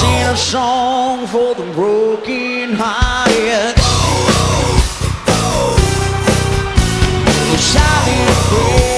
sing a song for the broken hearted. Silent prayer.